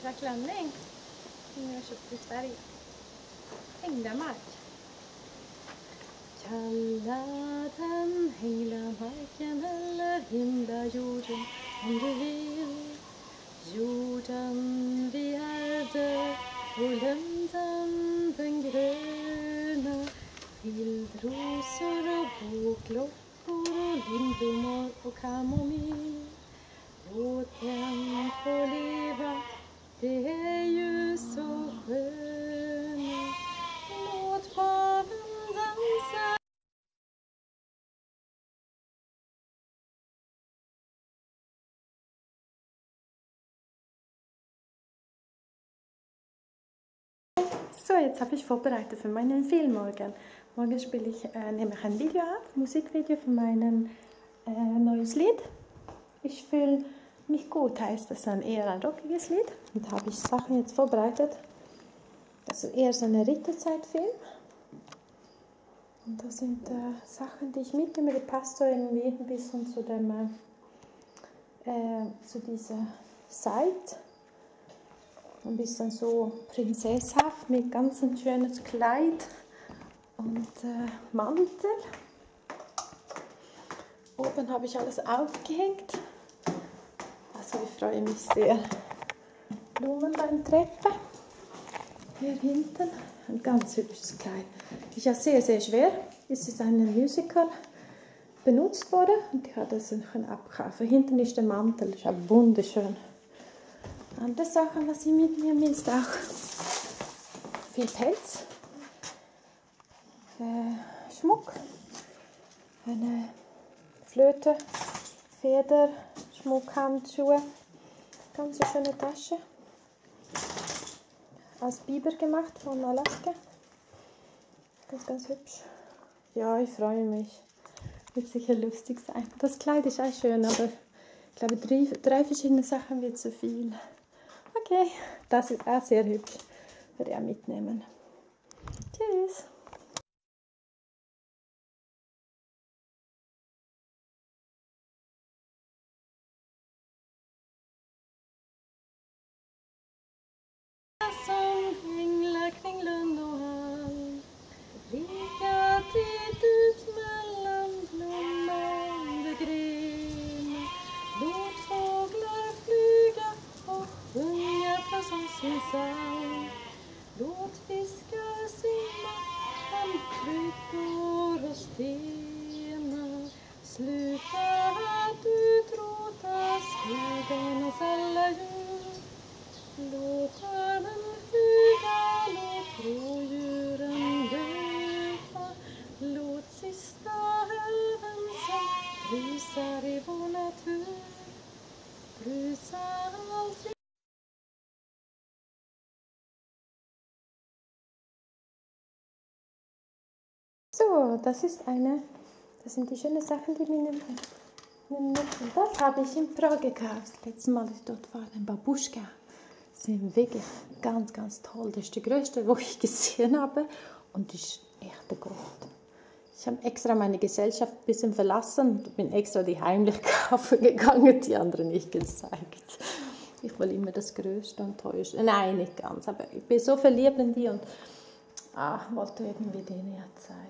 klänning som jag köpt i Sverige. Änglamark. Kalla den änglamarken eller himla jorden om du vill. Jorden vi ärvde och lunden den gröna. Vildrosor och boklockor och lindblommor och kamomill. Låt den få leva, So, jetzt habe ich vorbereitet für meinen Film morgen. Morgen spiele ich, äh, nehme ich ein Video auf, Musikvideo für mein äh, neues Lied. Ich fühle mich gut, heißt das dann eher ein rockiges Lied. Und da habe ich Sachen jetzt vorbereitet. Also eher so eine Ritterzeitfilm. Und das sind äh, Sachen, die ich mitnehme, die passt so irgendwie ein bisschen zu dem, äh, äh zu dieser Zeit ein bisschen so prinzesshaft mit ganz ein schönes Kleid und äh, Mantel. Oben habe ich alles aufgehängt. Also ich freue mich sehr. Blumenleintreppe. Hier hinten ein ganz hübsches Kleid. Ist ja sehr, sehr schwer. Es ist ein Musical benutzt worden und ich habe das abkaufen. Hinten ist der Mantel, ist auch wunderschön. Andere Sachen, was ich mitnehme, ist auch viel Pelz, äh, Schmuck, eine Flöte, Feder, Schmuck, Handschuhe, ganz schöne Tasche, aus Biber gemacht von Alaska. Ganz, ganz hübsch. Ja, ich freue mich. Wird sicher lustig sein. Das Kleid ist auch schön, aber ich glaube, drei, drei verschiedene Sachen wird zu viel. Okay, das ist auch sehr hübsch. Würde ich mitnehmen. Tschüss. Sin Låt fiskar simma om kryckor och stenar. Sluta att utrota skogarnas alla djur. Låt örnen flyga, låt rådjuren Das ist eine, das sind die schönen Sachen, die wir nehmen. Das habe ich in Prag gekauft. Letztes Mal, als ich dort war, ein Babuschka. Die sind wirklich ganz, ganz toll. Das ist die größte, wo ich gesehen habe. Und die ist echt gut. Ich habe extra meine Gesellschaft ein bisschen verlassen und bin extra die heimlich kaufen gegangen, die anderen nicht gezeigt. Ich will immer das Größte und Teuerste. Nein, nicht ganz, aber ich bin so verliebt in die und ah, wollte irgendwie denen ja zeigen.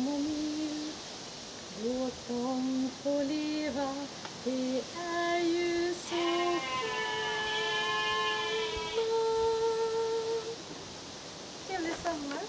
harmoni. Låt dem få leva, det är ju så skönt Trevlig sommar!